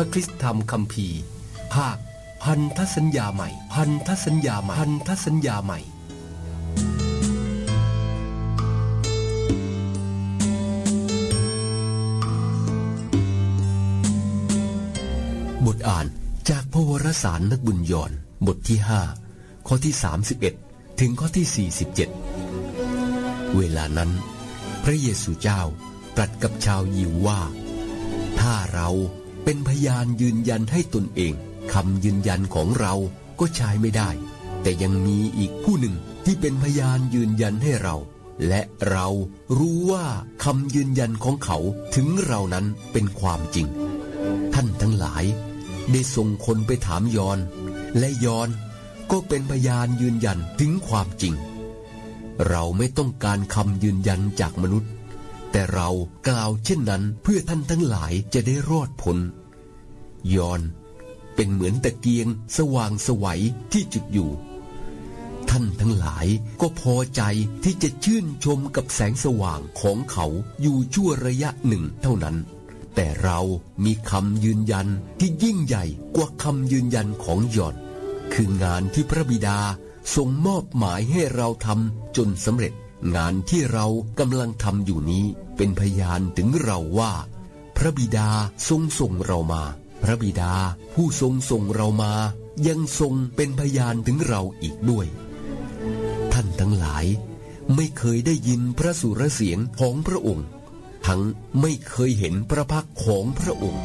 พระคริสตธรรมคัมภีร์ ภาคพันธสัญญาใหม่ พันธสัญญาใหม่ พันธสัญญาใหม่ บทอ่านจากพระวรสารนักบุญยอนบทที่ห้าข้อที่ 31 ถึงข้อที่ 47 เวลานั้น พระเยซูเจ้าตรัสกับชาวยิวว่า ถ้าเรา เป็นพยานยืนยันให้ตนเองคำยืนยันของเราก็ใช้ไม่ได้ แต่ยังมีอีกผู้หนึ่งที่เป็นพยานยืนยันให้เรา และเรารู้ว่าคำยืนยันของเขาถึงเรานั้นเป็นความจริง ท่านทั้งหลาย ได้ส่งคนไปถามยอน และยอนก็เป็นพยานยืนยันถึงความจริง เราไม่ต้องการคำยืนยันจากมนุษย์ แต่เรากล่าวเช่นนั้นเพื่อท่านทั้งหลายจะได้รอดพ้นยอนเป็นเหมือนตะเกียงสว่างสวัยที่จุดอยู่ ท่านทั้งหลายก็พอใจที่จะชื่นชมกับแสงสว่างของเขาอยู่ชั่วระยะหนึ่งเท่านั้น แต่เรามีคำยืนยันที่ยิ่งใหญ่กว่าคำยืนยันของยอน คืองานที่พระบิดาทรงมอบหมายให้เราทำจนสำเร็จ งานที่เรากำลังทำอยู่นี้เป็นพยานถึงเราว่า พระบิดาทรงส่งเรามา พระบิดาผู้ทรงส่งเรามา ยังทรงเป็นพยานถึงเราอีกด้วย ท่านทั้งหลาย ไม่เคยได้ยินพระสุรเสียงของพระองค์ ทั้งไม่เคยเห็นพระพักของพระองค์